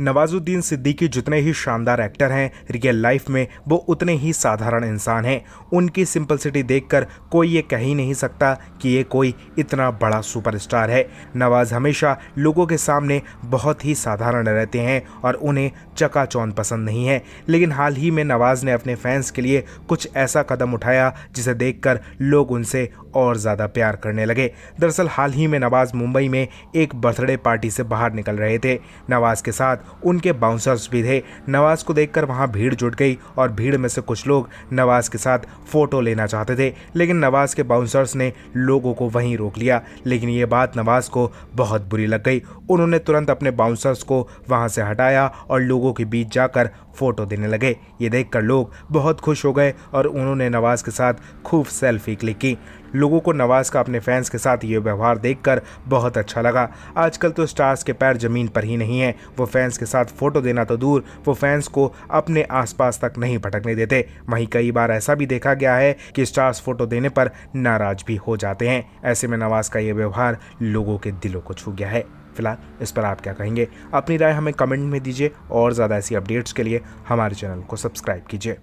नवाजुद्दीन सिद्दीकी जितने ही शानदार एक्टर हैं, रियल लाइफ में वो उतने ही साधारण इंसान हैं। उनकी सिंपलिसिटी देखकर कोई ये कह ही नहीं सकता कि ये कोई इतना बड़ा सुपरस्टार है। नवाज़ हमेशा लोगों के सामने बहुत ही साधारण रहते हैं और उन्हें चकाचौंध पसंद नहीं है। लेकिन हाल ही में नवाज़ ने अपने फैंस के लिए कुछ ऐसा कदम उठाया जिसे देखकर लोग उनसे और ज़्यादा प्यार करने लगे। दरअसल हाल ही में नवाज़ मुंबई में एक बर्थडे पार्टी से बाहर निकल रहे थे। नवाज़ के साथ उनके बाउंसर्स भी थे। नवाज़ को देखकर वहाँ भीड़ जुट गई और भीड़ में से कुछ लोग नवाज़ के साथ फ़ोटो लेना चाहते थे, लेकिन नवाज़ के बाउंसर्स ने लोगों को वहीं रोक लिया। लेकिन ये बात नवाज़ को बहुत बुरी लग गई। उन्होंने तुरंत अपने बाउंसर्स को वहाँ से हटाया और लोगों के बीच जाकर फ़ोटो देने लगे। ये देखकर लोग बहुत खुश हो गए और उन्होंने नवाज़ के साथ खूब सेल्फी क्लिक की। लोगों को नवाज़ का अपने फैंस के साथ ये व्यवहार देखकर बहुत अच्छा लगा। आजकल तो स्टार्स के पैर ज़मीन पर ही नहीं है। वो फैंस के साथ फ़ोटो देना तो दूर, वो फैंस को अपने आसपास तक नहीं भटकने देते। वहीं कई बार ऐसा भी देखा गया है कि स्टार्स फ़ोटो देने पर नाराज़ भी हो जाते हैं। ऐसे में नवाज़ का ये व्यवहार लोगों के दिलों को छू गया है। फ़िलहाल इस पर आप क्या कहेंगे? अपनी राय हमें कमेंट में दीजिए और ज़्यादा ऐसी अपडेट्स के लिए हमारे चैनल को सब्सक्राइब कीजिए।